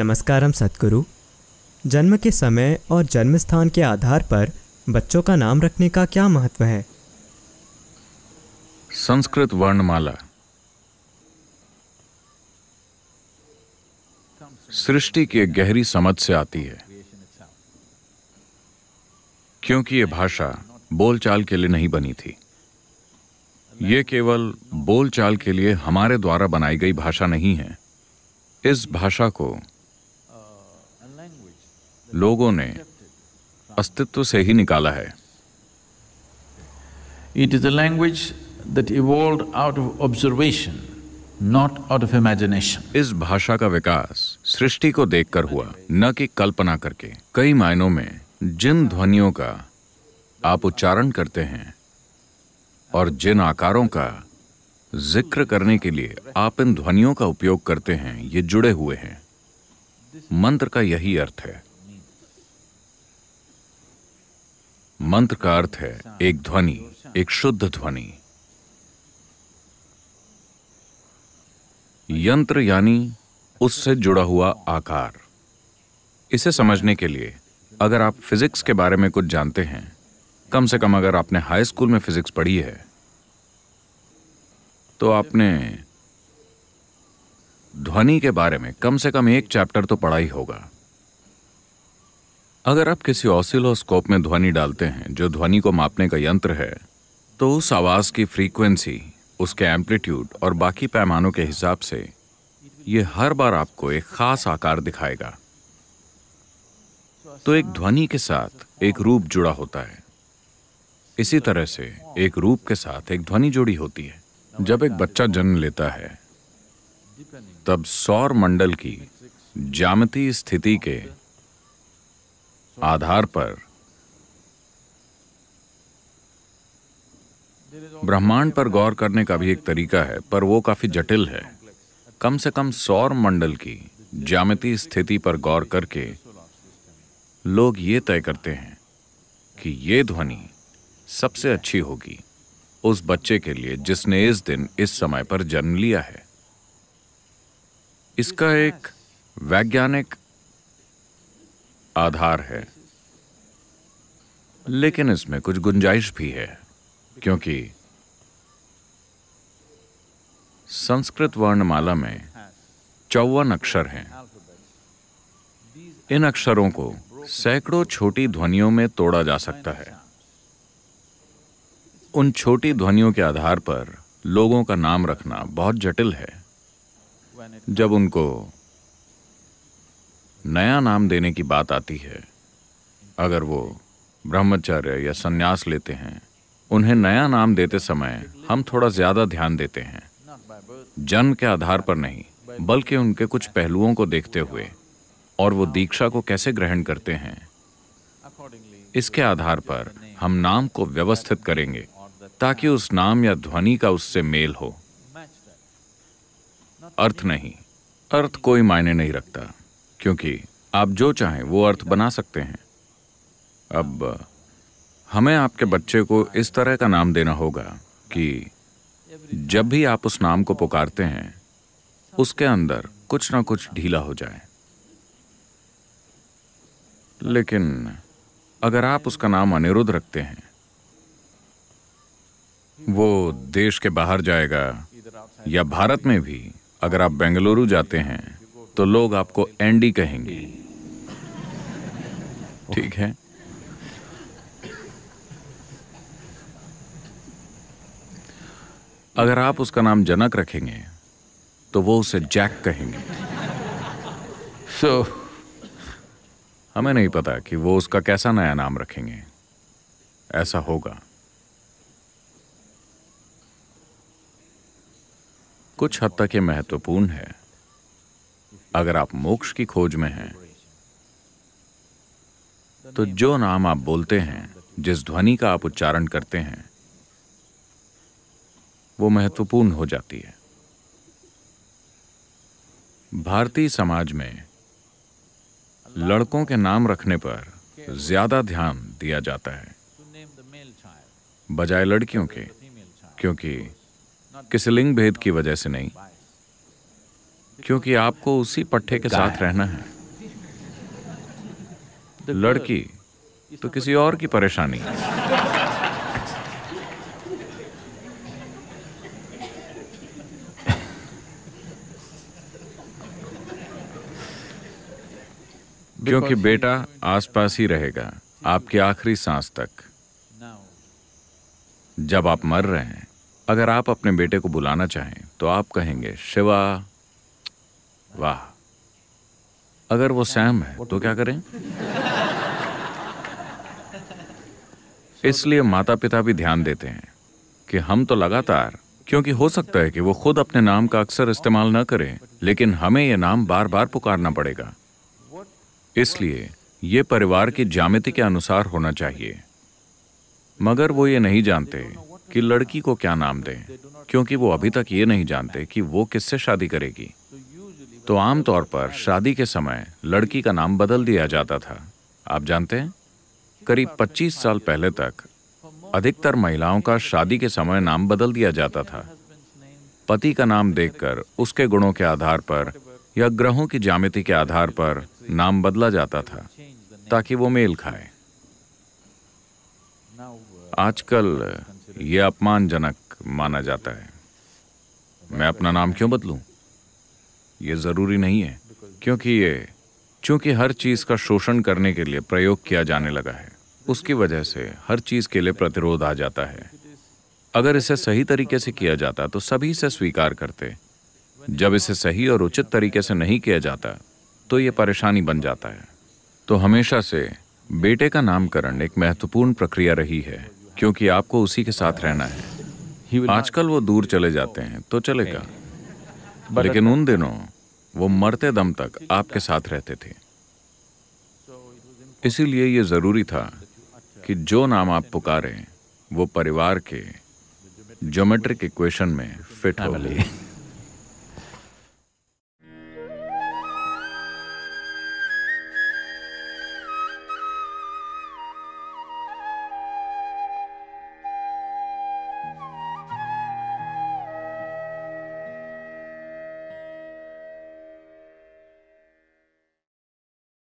नमस्कारम सतगुरु जन्म के समय और जन्म स्थान के आधार पर बच्चों का नाम रखने का क्या महत्व है? संस्कृत वर्णमाला। सृष्टि की गहरी समझ से आती है। क्योंकि ये भाषा बोलचाल के लिए नहीं बनी थी। ये केवल बोलचाल के लिए हमारे द्वारा बनाई गई भाषा नहीं है। इस भाषा को लोगों ने अस्तित्व से ही निकाला है। It is a language that evolved out of observation, not out of imagination. इस भाषा का विकास सृष्टि को देखकर हुआ न कि कल्पना करके। कई मायनों में जिन ध्वनियों का आप उच्चारण करते हैं और जिन आकारों का ज़िक्र करने के लिए आप इन ध्वनियों का उपयोग करते हैं ये जुड़े हुए हैं। मंत्र का यही अर्थ है। मंत्र का अर्थ है एक ध्वनि, एक शुद्ध ध्वनि। यंत्र यानी उससे जुड़ा हुआ आकार। इसे समझने के लिए अगर आप फिजिक्स के बारे में कुछ जानते हैं, कम से कम अगर आपने हाई स्कूल में फिजिक्स पढ़ी है तो आपने ध्वनि के बारे में कम से कम एक चैप्टर तो पढ़ा ही होगा। अगर आप किसी ऑसिलोस्कोप में ध्वनि डालते हैं, जो ध्वनि को मापने का यंत्र है तो उस आवाज़ की फ्रीक्वेंसी, उसके एम्पलीट्यूड और बाकी पैमानों के हिसाब से यह हर बार आपको एक खास आकार दिखाएगा। तो एक ध्वनि के साथ एक रूप जुड़ा होता है। इसी तरह से एक रूप के साथ एक ध्वनि जुड़ी होती है। जब एक बच्चा जन्म लेता है, तब सौर मंडल की जामती स्थिति के आधार पर। ब्रह्मांड पर गौर करने का भी एक तरीका है, पर वो काफ़ी जटिल है। कम से कम सौर मंडल की ज्यामिति स्थिति पर गौर करके लोग ये तय करते हैं कि ये ध्वनि सबसे अच्छी होगी उस बच्चे के लिए जिसने इस दिन इस समय पर जन्म लिया है। इसका एक वैज्ञानिक आधार है। लेकिन इसमें कुछ गुंजाइश भी है, क्योंकि संस्कृत वर्णमाला में चौवन अक्षर हैं। इन अक्षरों को सैकड़ों छोटी ध्वनियों में तोड़ा जा सकता है। उन छोटी ध्वनियों के आधार पर लोगों का नाम रखना बहुत जटिल है। जब उनको नया नाम देने की बात आती है। अगर वो ब्रह्मचर्य या सन्यास लेते हैं, उन्हें नया नाम देते समय हम थोड़ा ज़्यादा ध्यान देते हैं। जन्म के आधार पर नहीं, बल्कि उनके कुछ पहलुओं को देखते हुए और वो दीक्षा को कैसे ग्रहण करते हैं। इसके आधार पर हम नाम को व्यवस्थित करेंगे, ताकि उस नाम या ध्वनि का उससे मेल हो। अर्थ नहीं, अर्थ कोई मायने नहीं रखता। क्योंकि आप जो चाहें, वो अर्थ बना सकते हैं। अब, हमें आपके बच्चे को इस तरह का नाम देना होगा कि जब भी आप उस नाम को पुकारते हैं, उसके अंदर कुछ ना कुछ ढीला हो जाए। लेकिन, अगर आप उसका नाम अनिरुद्ध रखते हैं, वो देश के बाहर जाएगा, या भारत में भी, अगर आप बेंगलुरु जाते हैं तो लोग आपको एंडी कहेंगे। ठीक है? अगर आप उसका नाम जनक रखेंगे तो वो उसे जैक कहेंगे। सो so, हमें नहीं पता कि वो उसका कैसा नया नाम रखेंगे। ऐसा होगा। कुछ हद तक ये महत्वपूर्ण है। अगर आप मोक्ष की खोज में हैं तो जो नाम आप बोलते हैं, जिस ध्वनि का आप उच्चारण करते हैं, वो महत्वपूर्ण हो जाती है। भारतीय समाज में लड़कों के नाम रखने पर ज़्यादा ध्यान दिया जाता है, बजाय लड़कियों के, क्योंकि किसी लिंग भेद की वजह से नहीं। क्योंकि आपको उसी पट्टे के साथ रहना है। लड़की तो किसी और की परेशानी। क्योंकि बेटा आसपास ही रहेगा आपकी आखिरी सांस तक। जब आप मर रहे हैं अगर आप अपने बेटे को बुलाना चाहें तो आप कहेंगे शिवा वाह। अगर वो सैम है तो क्या करें? इसलिए माता पिता भी ध्यान देते हैं कि हम तो लगातार, क्योंकि हो सकता है कि वो खुद अपने नाम का अक्सर इस्तेमाल न करें, लेकिन हमें यह नाम बार बार पुकारना पड़ेगा। इसलिए ये परिवार की जामिति के अनुसार होना चाहिए। मगर वो ये नहीं जानते कि लड़की को क्या नाम दें, क्योंकि वो अभी तक ये नहीं जानते कि वो किससे शादी करेगी। तो आमतौर पर शादी के समय लड़की का नाम बदल दिया जाता था। आप जानते हैं? करीब 25 साल पहले तक अधिकतर महिलाओं का शादी के समय नाम बदल दिया जाता था। पति का नाम देखकर उसके गुणों के आधार पर या ग्रहों की जामिति के आधार पर नाम बदला जाता था, ताकि वो मेल खाए। आजकल ये अपमानजनक माना जाता है। मैं अपना नाम क्यों बदलूं? ये ज़रूरी नहीं है क्योंकि ये चूँकि हर चीज़ का शोषण करने के लिए प्रयोग किया जाने लगा है उसकी वजह से हर चीज़ के लिए प्रतिरोध आ जाता है। अगर इसे सही तरीके से किया जाता तो सभी इसे स्वीकार करते। जब इसे सही और उचित तरीके से नहीं किया जाता तो ये परेशानी बन जाता है। तो हमेशा से बेटे का नामकरण एक महत्वपूर्ण प्रक्रिया रही है क्योंकि आपको उसी के साथ रहना है। आजकल वो दूर चले जाते हैं तो चलेगा। लेकिन उन दिनों वो मरते दम तक आपके साथ रहते थे। इसीलिए ये ज़रूरी था कि जो नाम आप पुकारें वो परिवार के ज्योमेट्रिक इक्वेशन में फिट हो।